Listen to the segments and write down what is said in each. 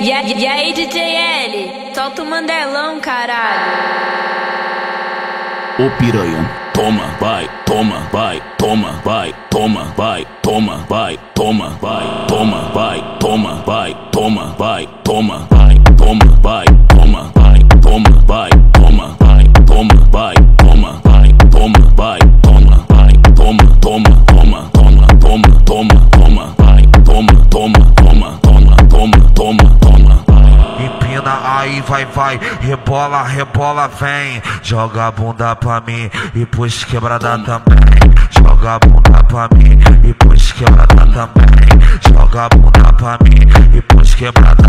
E, e, e aí, DJ L? Solta o mandelão, caralho. Ô piranha, toma, vai, toma, vai, toma, vai, toma, vai, toma, vai, toma, vai, toma, vai, toma, vai, toma, vai, toma, vai, toma, vai, toma, vai, toma, vai, vai, rebola, rebola, vem. Joga a bunda pra mim e pus quebrada também. Joga a bunda pra mim e pus quebrada também. Joga a bunda pra mim e pus quebrada.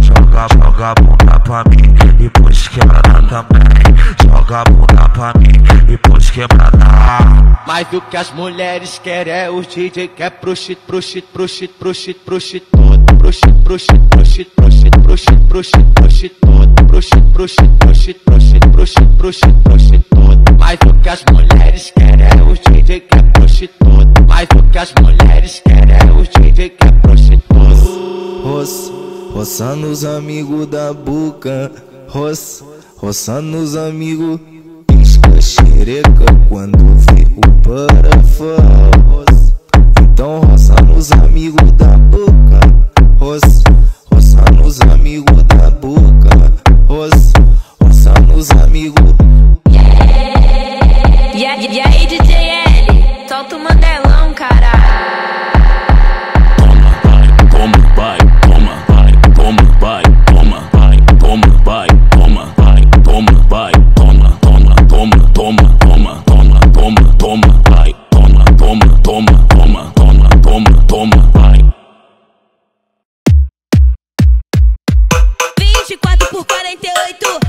Joga, joga a bunda pra mim e pus quebrada também. Joga a bunda pra mim e pus quebrada. Mas o que as mulheres querem é o DJ que é proxit, proxit, proxit, proxit, proxit. Proxit, proxit, proxit, proxit, proxit, proxit. Proxit, proxit, proxit, proxit, proxit, proxit, proxit todo. Mas o que mulheres querem é o DJ que é todo. Mas mulheres querem é o DJ que é todo. Roça, roçando os amigos da boca. Roça, roçando os amigos. Pisca xereca quando vê o parafal. Então roça nos amigos da boca. Roça, toma, toma, toma, toma, toma, vai, toma, toma, toma, toma, toma, toma, toma, vai. 24 por 48, minha favela